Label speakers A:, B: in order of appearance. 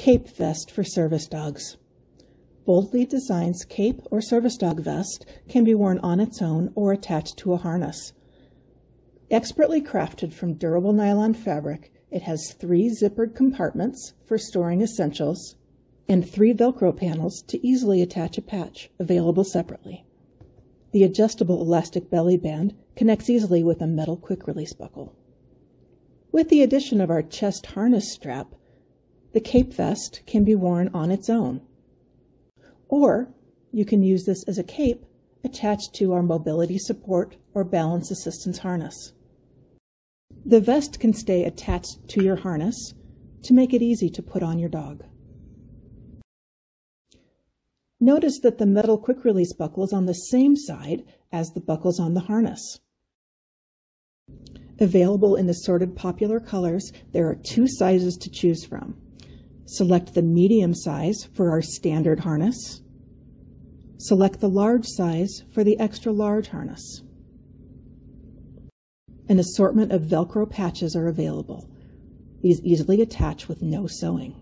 A: Cape Vest for Service Dogs. Bold Lead Designs' cape or service dog vest can be worn on its own or attached to a harness. Expertly crafted from durable nylon fabric, it has three zippered compartments for storing essentials and three Velcro panels to easily attach a patch, available separately. The adjustable elastic belly band connects easily with a metal quick release buckle. With the addition of our chest harness strap, the cape vest can be worn on its own. Or you can use this as a cape attached to our mobility support or balance assistance harness. The vest can stay attached to your harness to make it easy to put on your dog. Notice that the metal quick release buckle is on the same side as the buckles on the harness. Available in assorted popular colors, there are two sizes to choose from. Select the medium size for our standard harness. Select the large size for the extra large harness. An assortment of Velcro patches are available. These easily attach with no sewing.